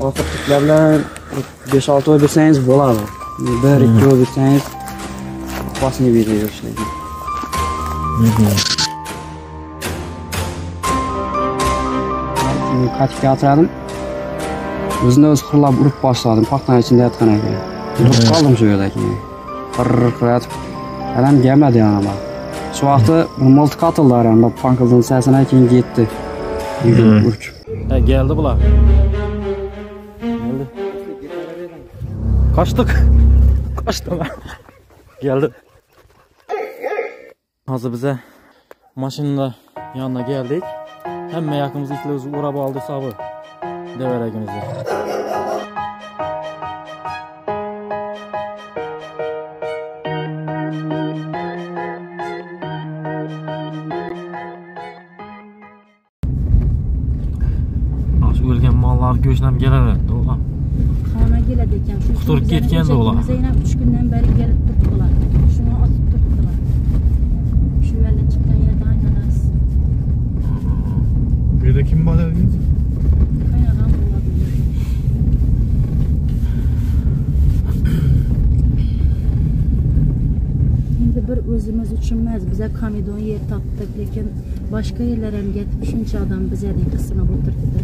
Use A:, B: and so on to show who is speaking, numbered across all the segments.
A: ovqatliklar bilan besh olti oy bersangiz bo'ladi bir ikki oy bersangiz opasniy beradi ishlaydi keyin qaytib keltirdim o'zini o'zi xirlab urib boshladim paxtani ichida yotgan ekan urib qoldim shu yerda keyin qirr qilayotib dadam gamladi yana shu vaqtda bir miltiq otildi aranda pankildan sasini keyin ketdi urkib
B: Ha, geldi bular. Kaçtık. Kaçtım. geldi. Hazır bize maşınla yanına geldik. Hem yakımızı itliyoruz uğrab aldı sabı. Deveregimizde. Şu
C: kim bor dedingiz?
D: Qaynog'am bo'ladi. Endi bir o'zimiz uchun emas, biza komidon yer topdik, lekin boshqa yerlar ham ketib shuncha odam bizadek qisinib o'tiribdi.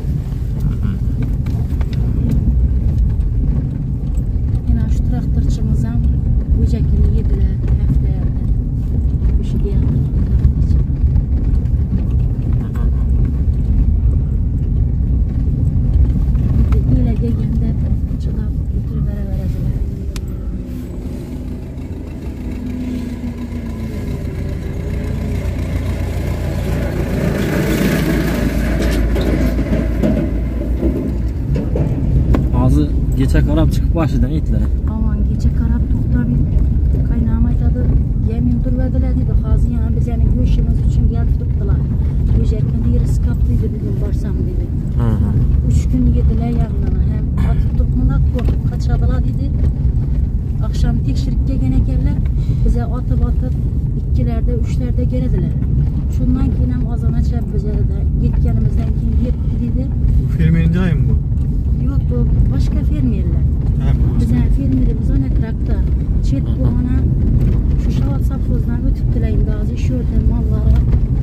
B: Geçe karab çıkıp başladı itler.
D: Aman kecha qarab to'xtab qaynam aytadi yemin turvadilar dedi hozir yana biz yana go'shtimiz uchun kelib turibdilar go'shakni derisi kap dedi. Bugun borsam
B: hı.
D: uch kun yedilar yag'nini ham otib turibmilar qo'rqib qochadilar dedi oqshom tekshirib kelgan ekanlar biza otib otib ikkilarda uchlarda keladilar shundan keyin ham ozonachab bizada ketganimizdan keyin yetdi dedi.
C: Bu fermerin joyi mi bu?
D: yo'q bu boshqa fermerlar
C: Ha, bu.
D: Bizning fermerimiz ona traktor. Chet bo'lg'ana shu Shavot savxozidan o'tibdilar endi hozir ish yerda mollari.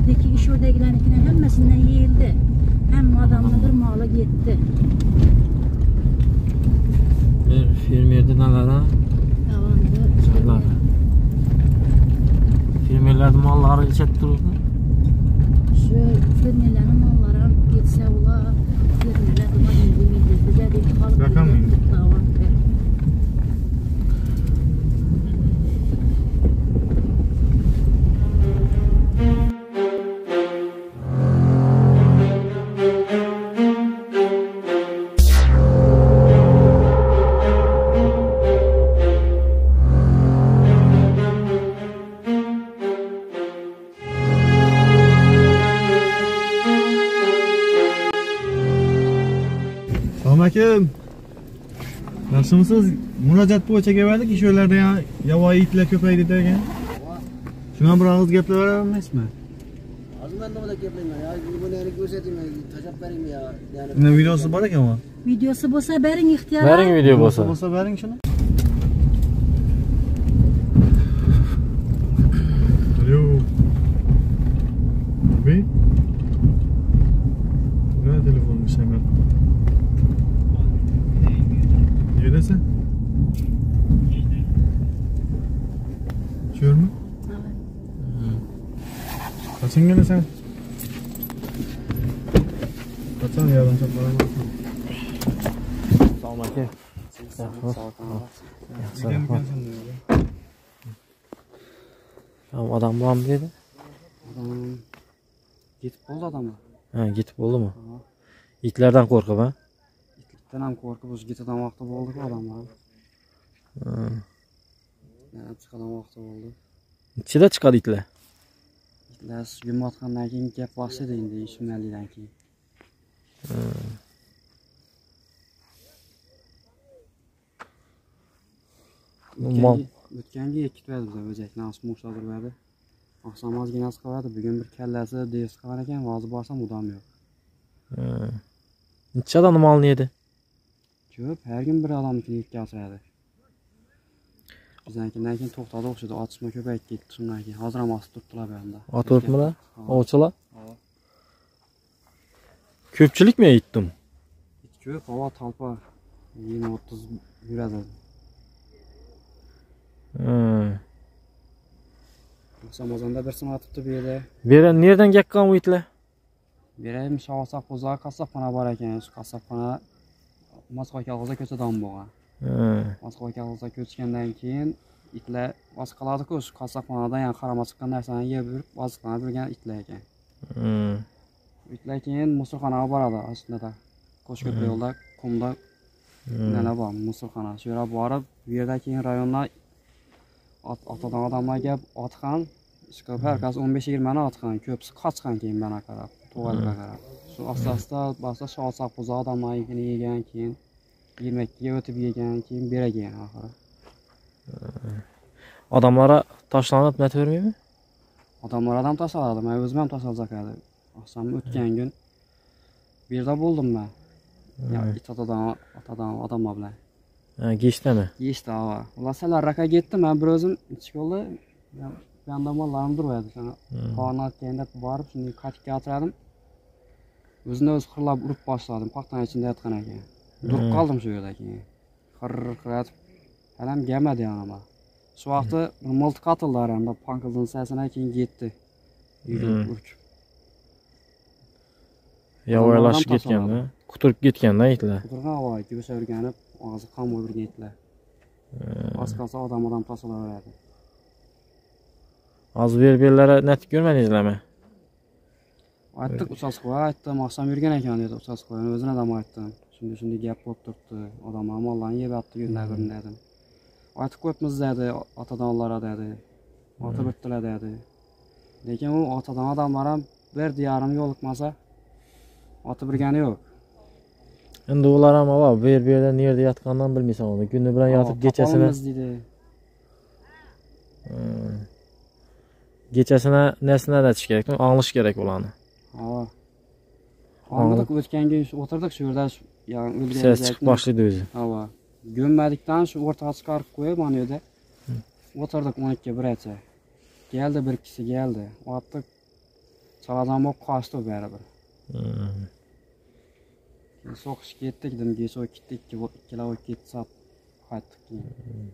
D: Lekin ish yerdagilarnikini hammasidan yeyildi. Hamma odamni bir moli ketdi.
B: Bir fermerdi neler ha?
D: Yolg'onda
B: Canlar. Fermerlerde malları içet durur mu?
D: Shu fermerlarning mollari ham ketsa ular fermerlar nima deydi? Bizga deydi xalq.
C: Raqam neydi? Yaxshimisiz? Murojaat bo'yicha keldik. Ish yo'llarda ya yovvoyi itlar ko'paydi degan. Shuna bir og'iz gaplashmaysizmi?
A: hozir man nima gaplayman yo buni yana ko'rsataymi tashlab beraymi yo yani
C: Buni videosi bor ekanmi?
D: Videosi bo'lsa bering ixtiyor.
B: Verin video bo'lsa.
C: Bo'lsa bering shuni. Alo. Abi. Neredesin? Şuur mu? Kaçın gene sen? Kaçın yardım çok bana baksana.
B: Sağ ol ki.
C: Gidelim gelsin diyor.
B: Tamam adam bulam dedi.
A: adam ketib qoldi odamlar
B: Ha gitip oldu mu? İtlerden korkup ha?
A: Itlikdan ham qo'rqib o'zi ketadigan vaqti bo'ldiku odamlar
B: Ha.
A: yana chiqadigan vaqti bo'ldi
B: İçide çıkadı itler.
A: itlar yumotgandan keyin gap boshladi endi ishimalidan keyin
B: Mal.
A: O'tgan- o'tgan yil ikkitadi biza o'jakni osib ushladiradi oqshom ozginasi qiladi bugun bir kallasi devs qilgan ekan hozir borsam udam yo'q
B: Ha. İçi adam malını yedi.
A: Ko'p har kim bir odamnikini ikki asradi bizanikidan keyin to'xtadi o'xshaydi otishma ko'payib ketdi shundan keyin hozir ham osib turibdilar bu yoqda? Ha.
B: Ovchilar? Ko'pchilikmi
A: it ko'p havo talpa yigirma o'ttiz yuradi
B: Hmm.
A: samazonda birsini otibdi bu yerda
B: Bu yerdan nerdan yaqqan bu itlar?
A: bu yerda ham shovoqsoq bo'zaq qassobxona bor ekan shu qassobxona moskva kolxozi ko'chadan bo'lgan moskva kolxozga ko'chgandan keyin itlar oziqaladiku shu qassobxonadan yani qarama chiqqan narsani yeb yurib oziqlanib yurgan itlar ekan. Itlar keyin musulxonaga boradi oshnada qo'shko'prik yo'lda qumda nima bor musulxona shu yerga borib bu yerda keyin rayonda ot- otadan odamlar kelib otgan chiqib herkes o'n besh yigirmani otgan ko'pisi qochgan keyin mana qarab tug'ilga qarab shu asta asta basta shovoqsoq buzoq odamlarnikini yegan keyin yigirma ikkiga o'tib yegan keyin beragan oxiri.
B: Odamlara tashlanib netavermaymi?
A: odamlar ham tashladi man o'zim ham tashlasak edi oqshom o'tgan kun bu yerda bo'ldim man otadan otadan odamlar bilan. Yeyishdi ava ular salarraka ketdi man bir o'zim ichib oldi yonda mollarim turibdi sana qorni otganda borib shunday katikka o'tiradim o'zini o'zi xirlab urib boshladim paxtani ichida yotgan ekan. Turib qoldim shu yerda keyin. Xir qilayotib halam kelmadi yonimga shu vaqtda bir miltiq otildi aramda pankildan sasidan keyin
B: Hmm.
A: urkib
B: Yovvoyilashib
A: Odamlardan
B: ketganda, quturib ketganda itlar.
A: turgan havo go'sha o'rganib og'zi qon bo'lib itlar oz qolsa odam odam tashlaveradi
B: Hozir berberlari natib ko'rmadingizlarmi?
A: aytdik uchastkova aytdim oqshom yurgan ekan dedi uchastkovani o'zini ham aytdim shunday shunday gap bo'lib turibdi odamlar mollarni yeb yotdi kundan bir dedim. Aytib qo'yibmiz dedi otadanlar dedi otib o'tdilar dedi. Lekin u otadan odamlar ham bir diyorim yo'liqmasa otib yurgani yo'q
B: Endi ular ham ava berberda nerda yotganini bilmaysan uni. Kuni bilan yotib kechasini
A: topolmiz deydi
B: Hmm. Kechasini narsani adatish kerak, anglish kerak ularni.
A: ha Anladık o'tgan kun shu o'tirdik shu yerda yani
B: Ses chiqib boshlaydi o'zi.
A: Hava. Gömmadikdan shu o'rtaga chiqarib qo'yib mana yerda o'tirdik 12 biracha. Keldi bir kishi keldi. Otdik. Chalazon bo'lib qochdi baribir.
B: Hmm.
A: So'qish ketdik, dimga so'y ketdik, ikki ikkala o'y ketdi sap qaytdik keyin.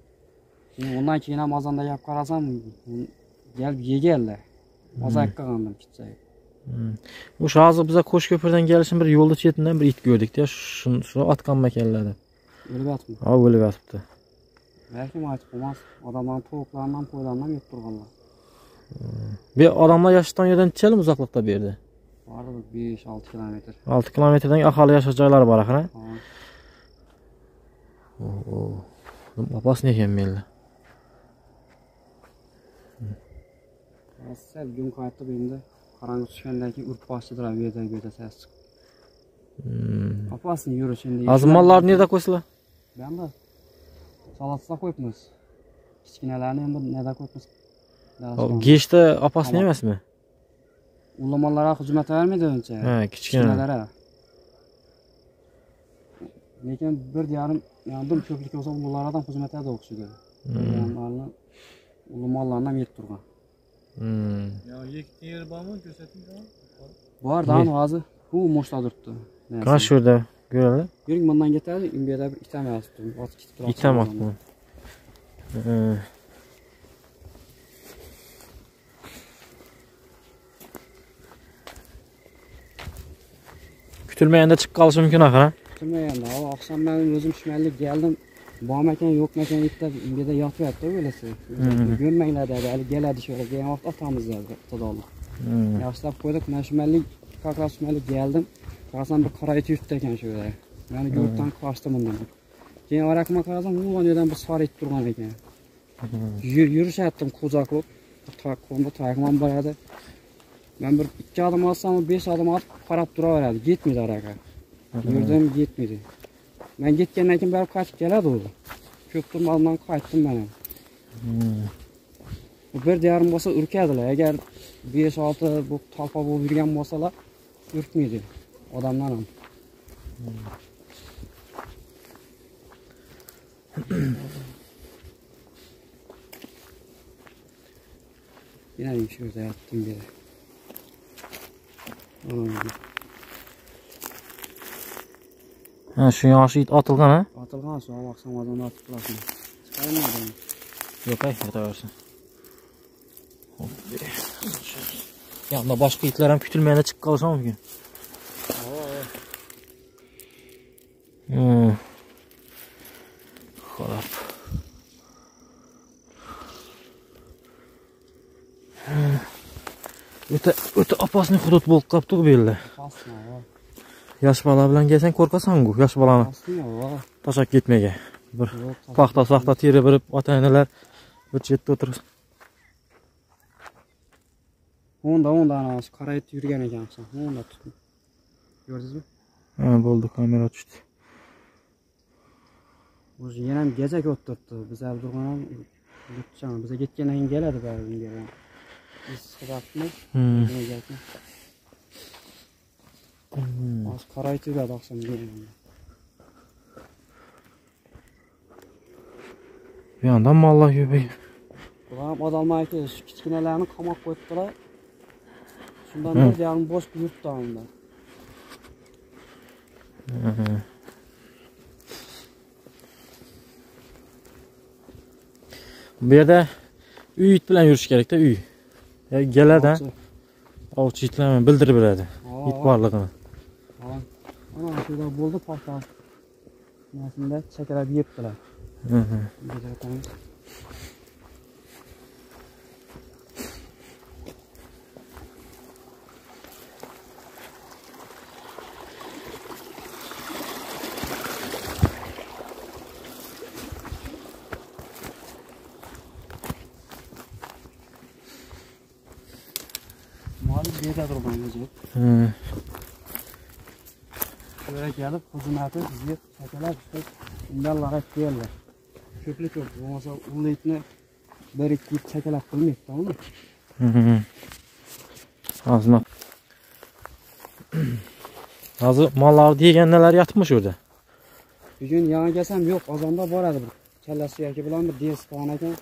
A: Keyin undan keyin ham ozonda gap qarasam, kelib yeganlar. Qilgandim kichik.
B: Hmm. O'sha hozir biza Qo'shko'pirdan kelishim bir yo'lda chetidan bir it ko'rdikda, shuni shu otgan ekanlar deb.
A: O'lib yotibdi.
B: Ha, o'lib yotibdi.
A: Balkim aytib qo'ymas. Odamlar tovuqlardan, qo'ylardan yeb turganlar.
B: Bu odamlar yashashdan yerdan nechalim uzoqlikda bu yerda?
A: Vardı 5-6 kilometr.
B: 6 kilometrdan aholi yashash joylari bor axir. Opasni ekan menlar.
A: Sal gün qaytib endi qarаңgi tushgandan keyin urib boshladilar bu yerdan bu yerda ses chiqib.
B: Hmm.
A: Opasini yurish endi.
B: Azmonlarni nerda qo'ysizlar?
A: Banda salatsa qo'yibmiz. Kichkinalarni endi neda qo'yibmiz.
B: Geshda opasni
A: Tamam.
B: emasmi?
A: Ulamonlarga xizmat bermaydi uncha.
B: Ha, kichkina.
A: Kichkinalara. Lekin bir yarim yandim ko'plik bo'lsa ulardan xizmat etadi o'xshaydi. Ularni ulamonlarni ham yetib turgan.
B: Hmm.
C: Ya yekti yeri bormi ko'rsating
A: Bor dan hozir u moshda turibdi.
B: Qani shu yerda ko'radi?
A: Yuring bundan ketadi, u yerda bir itam yotibdi. Otib ketib turibdi.
B: Itamoqmi? Hmm. Kutilmaganda chiqib qolishi mumkin axir. ha?
A: Kutilmaganda, hali oqshom tushmanlik keldim. Bormakan, yo'qmakan bitta bu yerda yotyapti o'ylasa. Ko'rmanglar dedi, hali keladi shu yerga, keyin vaqt otamiz dedi, xudolar.
B: Hmm.
A: Yaxshilab qo'ydik, men tushmanlik, как раз tushmanlik keldim. Qarasam bir qora it yuribdi ekan shu yerda. Meni ko'ribdan qochdim bundan. Keyin orakma qarasam, u yerdan bir sor it turgan ekan. Yur- Yurishyaptim quzoqib. Qo'mba tayqman boradi. Men bir ikki odim olsam, besh odim olib qarab turaveradi, ketmaydi oraka. Yurdim, yetmedi. Men ketgandan keyin baribir qaytib keladi u. Ko'p turmadan qaytdim men. ham.
B: Hmm.
A: Bu bir yarim bo'lsa urkadilar. Agar 5-6 bu talpa bo'lib yurgan bo'lsalar, urkmaydi odamlar ham. Yine şurada yattım bir. Oğlum,
B: Ha, shu yoshi it otilgan ha?
A: Atılgan su baksam adam atıp bırakın. Çıkarmadım.
B: Yo'q, ay, yotaversin. Yanında boshqa itlar ham kutilmaganda chiqib qolishi mumkin. Hmm. Xo'p. Hmm. O'ta o'ta opasniy hudud bo'lib qolibdi bu yerda. Yosh bola bilan kelsang qo'rqasan-ku, yosh bolani tashlab ketmaga. Bir paxta saxta teri birib ota-onalar bir chetda o'tirib.
A: Onda onda anası karayıp yürüyen ekansan. Onda tutun. Gördünüz mü?
B: Ha, bo'ldi, kamera tushdi.
A: O'zi yana ham gecek o'ttiribdi. Bizlar durgan lutchan. Biza ketgandan keyin keladi bari bunga. Biz qizyapmiz.
B: Hmm.
A: Nima gapmi? Az qarayib yuradi oqshom kelganda.
B: Bu yandan mollar ko'payib.
A: Bular ham odamlar aytdi, shu kichkinalarni qamoq qo'yibdilar. Shundan
B: Hı.
A: bir yarim bosh yurtda unda.
B: Bu yerda uy it bilan yurish kerakda, uy. Ya geladi,
A: Ovchi.
B: ovchi itlarni bildirib beradi.
A: Aa,
B: It borligini.
A: Ana, ana şurada bo'ldi paxta. Nasında chakalab yebdilar.
B: Hı hı.
A: Gece yotamiz. Mali beda turgan o'zi.
B: Hı.
A: Şöyle gelip hizmeti yiyip çekeler işte bundan lagat değerler. Köplik yok. Olmasa ulu itini bir iki yiyip çekeler kılmayıp tamam mı?
B: Hı hı. Ağzına. Hozir mollar degan nelar yotibmish o'rda.
A: Bir gün yana gelsem yok azanda var adı. Kelle suyaki bilen bir diye sıkan eken.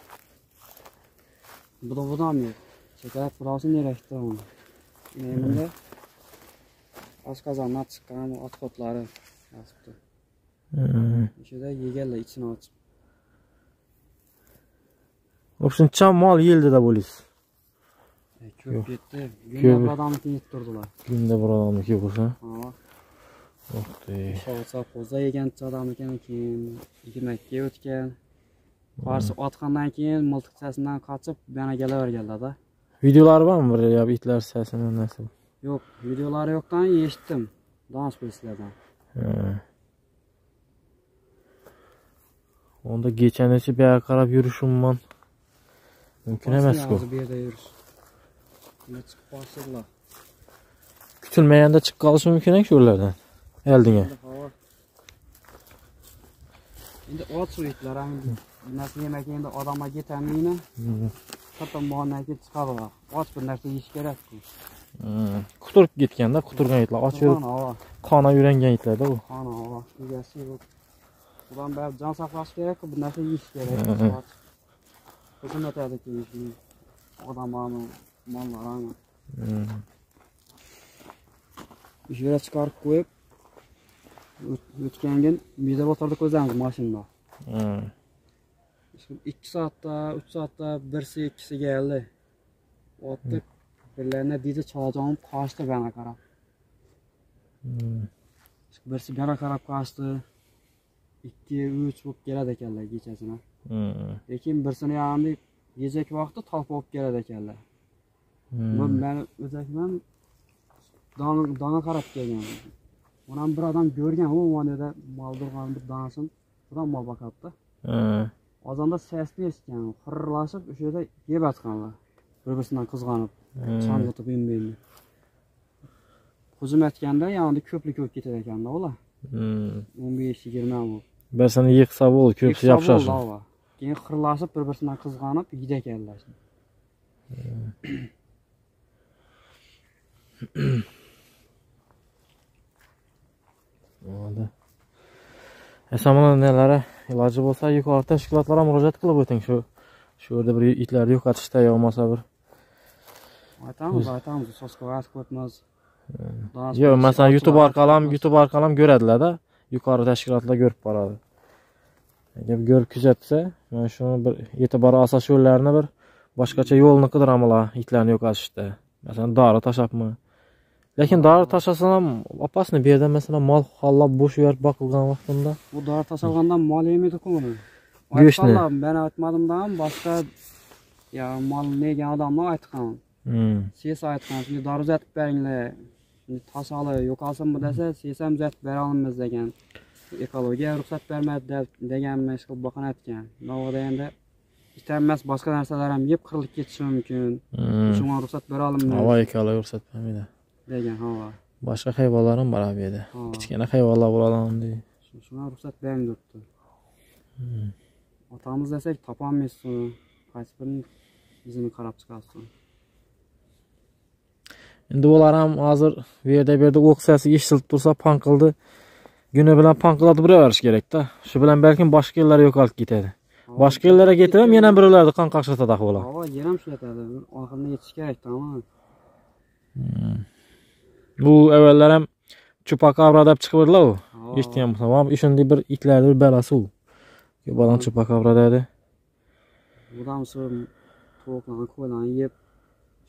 A: Bu da budan yok. Çekeler burası nereye gitti onu. Neminde az kazanlar çıkan o at kotları yazıptı.
B: Hı.
A: İşte yegerler içine açıp.
B: O'shancha mol yildida bo'lasiz.
A: Gitti.
B: Köp.
A: Günde bir adamı yettirdiler.
B: Kunda bir odamniki bo'lsa.
A: Ha.
B: O'xtay.
A: Şovsa poza yegan adam ekan keyin yigirmakka o'tgan. Qarshi otgandan keyin miltiq sasidan qochib yana kelaverganlar da.
B: Videolari bormi bir itlar sasini narsa?
A: Yo'q, videolari yo'qdan eshitdim. Dans qo'yishlardan.
B: Ha. Onda geçenesi bir qarab yurishimman. Mumkin emas-ku.
A: Bu yerda yurish. Bunda chiqib qolsalar.
B: Kutilmaganda chiqib qolishi mumkin-ku shu yerlardan. Eldinga.
A: Endi ot suitlar ham narsa yemak endi odamga yetamini.
B: Hı.
A: Hatto mohondan kelib chiqadilar. Ot bir narsa yeyish kerak-ku.
B: Quturib ketganda, quturgan itlar och yurib,
A: havo.
B: qona yurangan itlarda u.
A: Havo. Egasi yo'q. Ulan bari jon saqlash kerak-ku, bir narsa yeyish kerak. Xizmat etadi keyin odamlarni, mollarni.
B: Hı.
A: Jura chiqarib qo'yib o't- o'tgan kun meda o'tirdik o'zamiz mashinada. 2 soatda, 3 soatda birsi ikkisi keldi. Otdi. Birlarine dedi çoğacağım kaçtı bana qarab.
B: Hı.
A: Birsi bana qarab kaçtı. 2 3 bo'lib keladi ekanlar kechasini.
B: Hı.
A: Lekin birsini ya'ni yezak vaqti talpa bo'lib keladi ekanlar.
B: Hı.
A: men o'zakman dona qarab kelgan. Onam bir odam ko'rgan, u mana mol durgan bir donasin, budan mol boqyapti.
B: Hı.
A: Ozonda sesni eshitgan, xirrlashib o'sha yerda yeb atganlar. Bir-birisidan qizg'anib,
B: Hı.
A: chang'itib yembaydi. Hujum etganda yonida ko'plik bo'lib ketar ekanda ular.
B: Hı.
A: 15-20 bu.
B: Birsini yiqsa bo'ldi, ko'psi yopishadi.
A: Keyin xirlashib bir-birisidan qizg'anib yeydi ekanlar.
B: Oldu. Esamana nelere iloji bo'lsa yuqori tashkilotlarga murojaat qilib o'ting shu shu yerda bir itlarni yo'qotishda yo bo'lmasa bir
A: aytamiz aytamiz soskaga aytib o'tmaz
B: yo'q masalan youtube orqali ham youtube orqali ham ko'radilarda yuqori tashkilotlar ko'rib boradi agar ko'rib kuzatsa mana shuni bir e'tibor olsa shu yo'llarni bir boshqacha yo'lni qidiramilar itlarni yo'qotishda masalan dori tashlabmi lekin dori tashlasa ham opasniy bu yerda masalan mol hollab bo'sh yurib boqilgan vaqtimda
A: bu dori tashlagandan mol yemaydiku uni
B: Go'shtni.
A: men aytmadimda boshqa ya mol yegan odamlar aytgan
B: Hmm.
A: ses aytgan shunga dori uzatib beringlar tashlali yo'qolsinmi desa ses ham uzatib bera olamiz degan. Ekologiya ruxsat bermaydi deganmi ish qilib boqani aytgan. Navoda endi itam emas boshqa narsalar ham yeb qirilib ketishi mumkin.
B: Hmm.
A: shunga ruxsat bera olamiz.
B: Havo ekala ruxsat bermaydi.
A: Degan ha
B: boshqa hayvonlar ham bor bu yerda. Kichkina hayvonlar bo'ladimi
A: shunga ruxsat bering debdi. Otamiz desak topolmaysiz qaysi birini izini qarab chiqarsin
B: endi ular ham hozir bu yerda bu yerda o'q sasi eshitilib tursa panqildi guni bilan panqillatib uraverish kerakda shu bilan balkim boshqa yerlar yo'qolib ketadi. Boshqa yerlarga ketib ham yana birovlarni qon qaqshatadi ahvoli
A: havo yer ham ishlatadi. Oxirini yetish kerakda ama
B: bu avvallar ham chupakabra deb chiqibdilar u.
A: Ha.
B: eshitgan bo'lsam shunday bir itlarni bir balasi u. Odam chupakabra deydi
A: tovuqlarni qo'ylarni yeb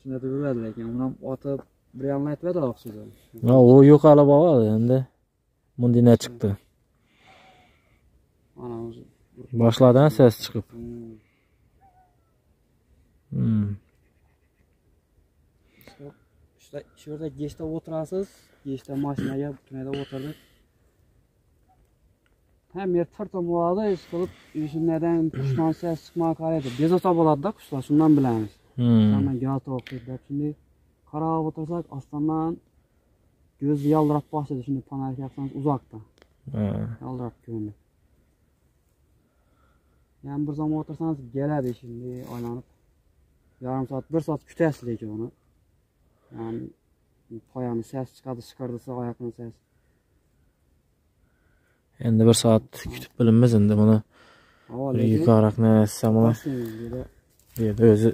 A: shunday deb lekin uni ham otib bir aytib o'xshaydi
B: Ha, u yo'qolib oladi endi bunday chiqdi. Boshladan ses chiqib.
A: Hmm.
B: Hmm.
A: Shu yerda gechda o'tirasiz gechda mashinaga tunayda o'tirdik. Ham yer tirtim bo'ladi ish qilib shundan qushdan ses chiqmay qaraydi bezovta bo'ladida qushlar shundan bilamiz Gal tovuq deb. Shunday qarab o'tirsak ostondan ko'zi yaldirab boshladi. Shunday panarka qilsangiz uzoqdan yaldirab ko'rindi. Yana bir zamon o'tirsangiz keladi shunday aylanib. Yarim soat bir soat kutasiz lekin uni. Yani poyani ses chiqadi shiqir oyoqni ses
B: endi bir soat kutib bilinmiz endi buni. Yuqoriroqni essam uni bu yerda o'zi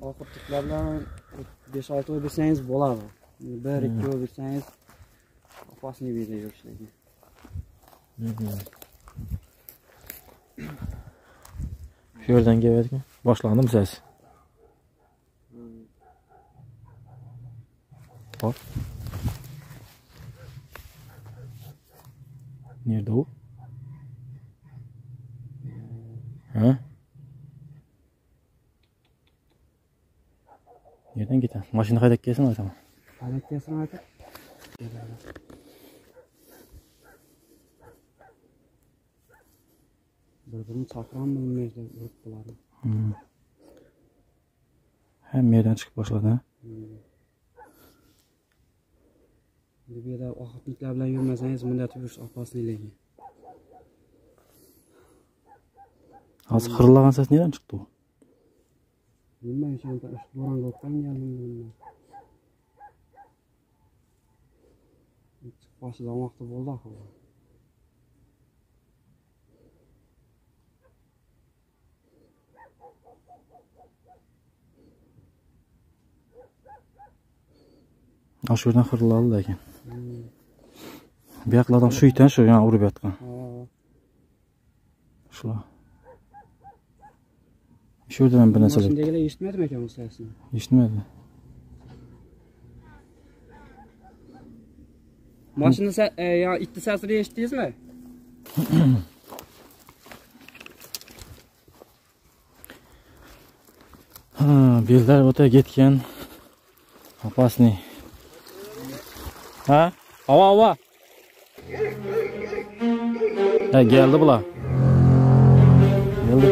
A: oxirgilar bilan besh olti oy bersangiz bo'ladi. Bir ikki oy bersangiz опасный vida yurish
B: shu yerdan kelyapti boshlandimi ses hop. Nerda u? Nerdan ketadi mashina haydab kelsin aytaman
A: Hareketini aytib. Bir-birini chaqiram bilmaydi urib qoladi.
B: hamma yerdan chiqib boshladi ha?
A: Bu yerda ohotniklar bilan yurmasangiz bunday turish opasniy lekin.
B: hozir xirillagan ses nerdan chiqdi u
A: Понимаешь, он так дуранго понял. Басыдан
B: уақыты болды ақыл. ошол жерден кырыла алды экен биякыл адам шүйт э ошо
A: уруп
B: жаткан shu yerdan ham bir narsalar
A: Mashinadagilar eshitmaydimi ekan bu sesni?
B: eshitmadi
A: Mashina se- e, ya itni sesini eshitdingizmi?
B: ha bellar o'ta ketgan opasniy ha? Ava ava. Ha keldi bular keldi